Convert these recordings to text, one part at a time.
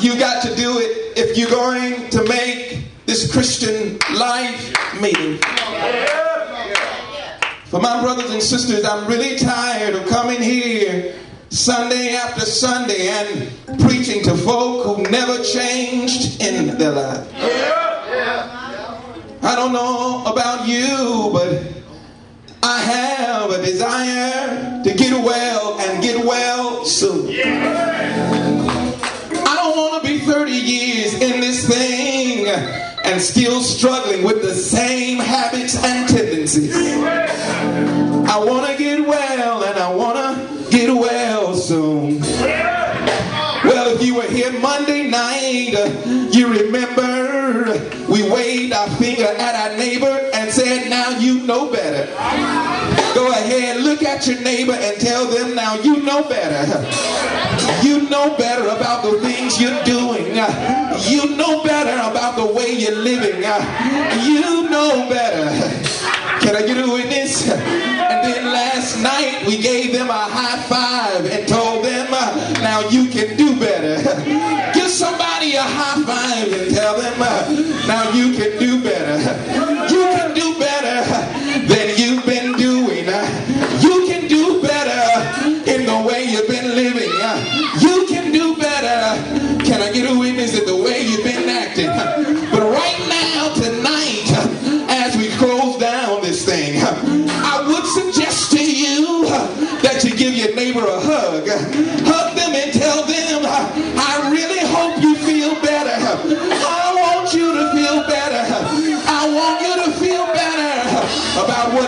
You got to do it if you're going to make this Christian life meaningful. For my brothers and sisters, I'm really tired of coming here Sunday after Sunday and preaching to folk who never changed in their life. I don't know about you, but I have a desire to get well and still struggling with the same habits and tendencies. I want to get well and I want to get well soon. Well, if you were here Monday night, uh, you remember we waved our finger at our neighbor and said, Now you know better. Go ahead, look at your neighbor and tell them, Now you know better. You know better about the things you're doing. You know better about the way you're living. You know better. Can I get a witness? And then last night we gave them a high five and told them, uh, now you can do better. Give somebody a high five and tell them, uh, now you can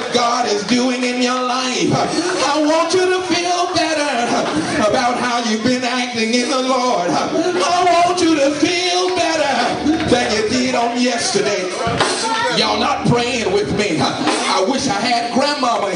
what God is doing in your life. I want you to feel better about how you've been acting in the Lord. I want you to feel better than you did on yesterday. Y'all not praying with me. I wish I had grandmama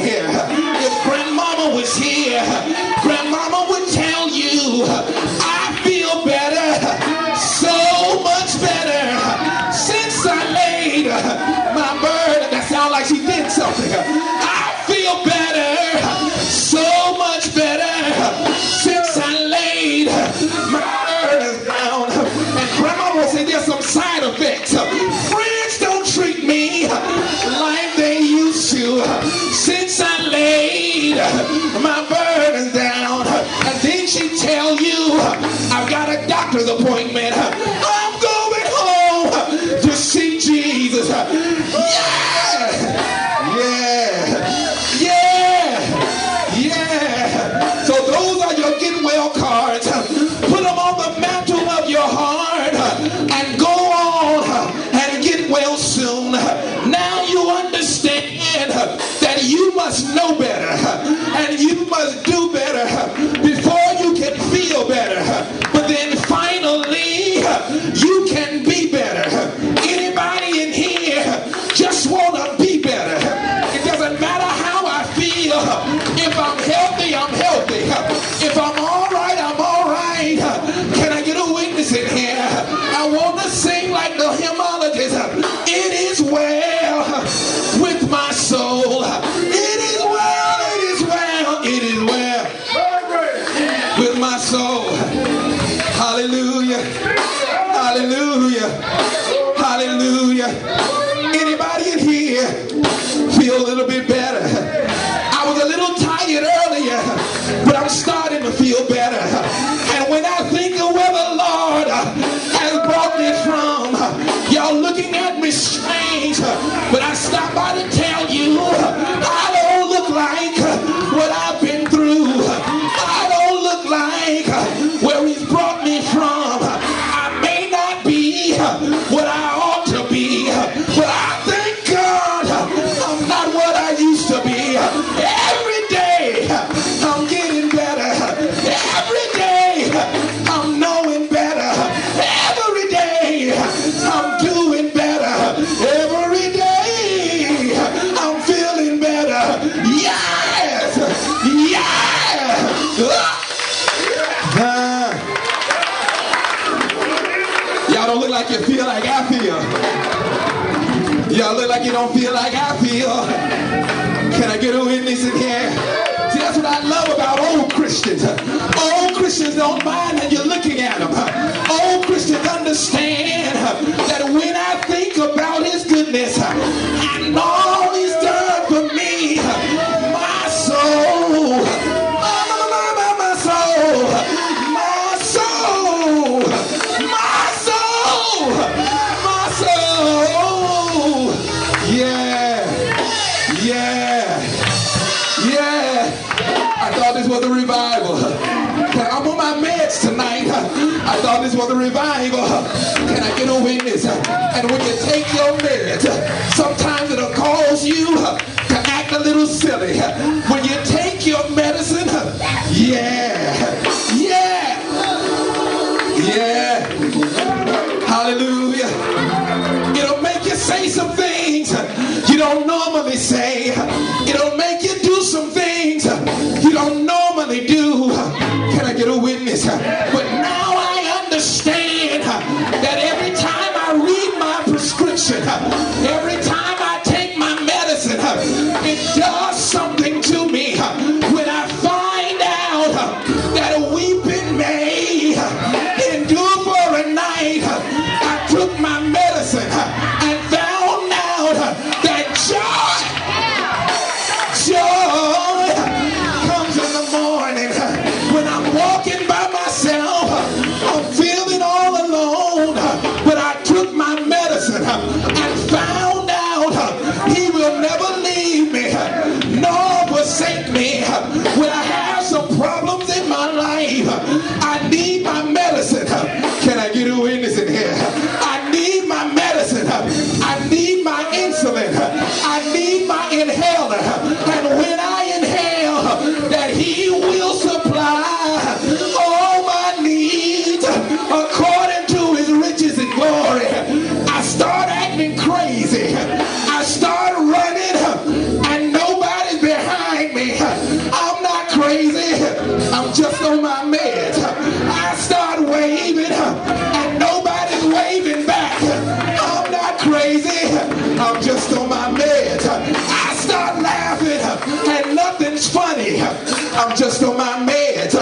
like she did something. I feel better, so much better since I laid my burden down. And grandma will say there's some side effects. Friends don't treat me like they used to since I laid my burden down. And then she tell you, I've got a doctor's appointment. Must know better. And you must do better Hallelujah. Anybody in here feel a little bit better? I was a little tired earlier, but I'm starting to feel better. And when I think of where the Lord has brought me from, y'all looking at me strange, Y'all don't look like you feel like I feel. Y'all look like you don't feel like I feel. Can I get a witness in here? See, that's what I love about old Christians. Old Christians don't mind that you're looking at them. Old Christians understand that Thought this revival. Can I get a witness? And when you take your meds, sometimes it'll cause you to act a little silly. When you take your medicine, yeah, yeah, yeah. Hallelujah. It'll make you say some things you don't normally say. It'll make you do some things you don't normally do. Can I get a witness? I need my medicine. I'm just on my meds. I start waving, and nobody's waving back. I'm not crazy. I'm just on my meds. I start laughing, and nothing's funny. I'm just on my meds.